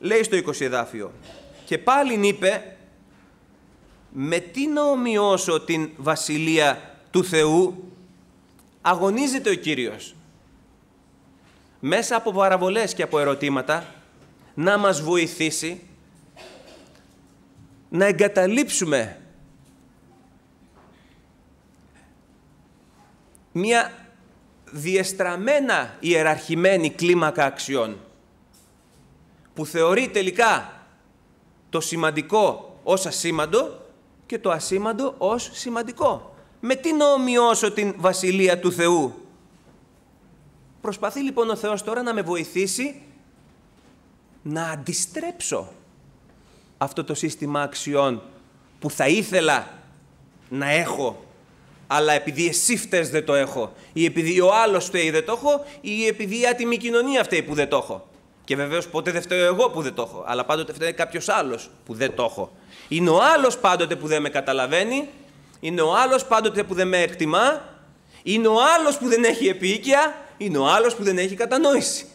λέει στο 20 εδάφιο, και πάλιν είπε, με τι να ομοιώσω την βασιλεία του Θεού, αγωνίζεται ο Κύριος. Μέσα από παραβολές και από ερωτήματα, να μας βοηθήσει να εγκαταλείψουμε μια διεστραμμένα ιεραρχημένη κλίμακα αξιών που θεωρεί τελικά το σημαντικό ως ασήμαντο και το ασήμαντο ως σημαντικό. Με τι να ομοιώσω την Βασιλεία του Θεού; Προσπαθεί λοιπόν ο Θεός τώρα να με βοηθήσει να αντιστρέψω αυτό το σύστημα αξιών που θα ήθελα να έχω αλλά επειδή εσύ φταίς δεν το έχω, ή επειδή ο άλλος φταίει δεν το έχω, ή επειδή η άτιμη κοινωνία φταίει που δεν το έχω. Και βεβαίως ποτέ δεν φταίω εγώ που δεν το έχω, αλλά πάντοτε φταίει κάποιος άλλος που δεν το έχω. Είναι ο άλλος πάντοτε που δεν με καταλαβαίνει, είναι ο άλλος πάντοτε που δεν με εκτιμά, είναι ο άλλος που δεν έχει επίοικια, είναι ο άλλος που δεν έχει κατανόηση.